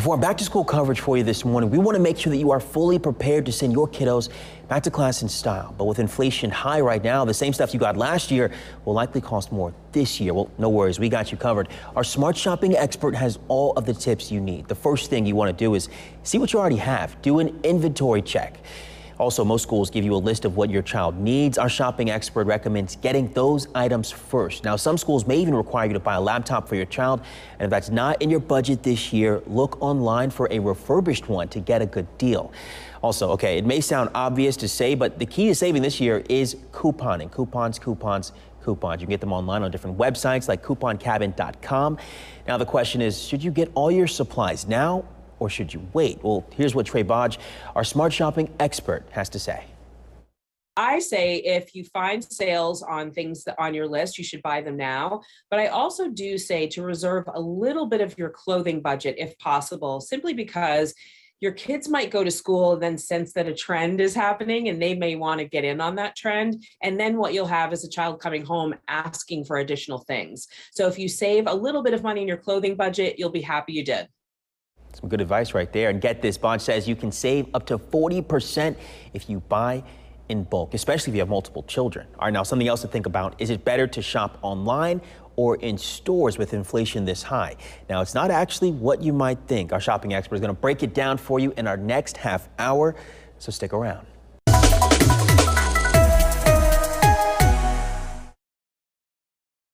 For our back to school coverage for you this morning, we want to make sure that you are fully prepared to send your kiddos back to class in style. But with inflation high right now, the same stuff you got last year will likely cost more this year. Well, no worries, we got you covered. Our smart shopping expert has all of the tips you need. The first thing you want to do is see what you already have, do an inventory check. Also, most schools give you a list of what your child needs. Our shopping expert recommends getting those items first. Now, some schools may even require you to buy a laptop for your child. And if that's not in your budget this year, look online for a refurbished one to get a good deal. Also, okay, it may sound obvious to say, but the key to saving this year is couponing. Coupons, coupons, coupons. You can get them online on different websites like couponcabin.com. Now, the question is should you get all your supplies now or should you wait? Well, here's what Trae Bodge, our smart shopping expert, has to say. I say if you find sales on things that on your list, you should buy them now. But I also do say to reserve a little bit of your clothing budget if possible, simply because your kids might go to school and then sense that a trend is happening and they may want to get in on that trend. And then what you'll have is a child coming home asking for additional things. So if you save a little bit of money in your clothing budget, you'll be happy you did. Some good advice right there. And get this, Bodge says you can save up to 40% if you buy in bulk, especially if you have multiple children. All right, now something else to think about. Is it better to shop online or in stores with inflation this high? Now, it's not actually what you might think. Our shopping expert is going to break it down for you in our next half hour, so stick around.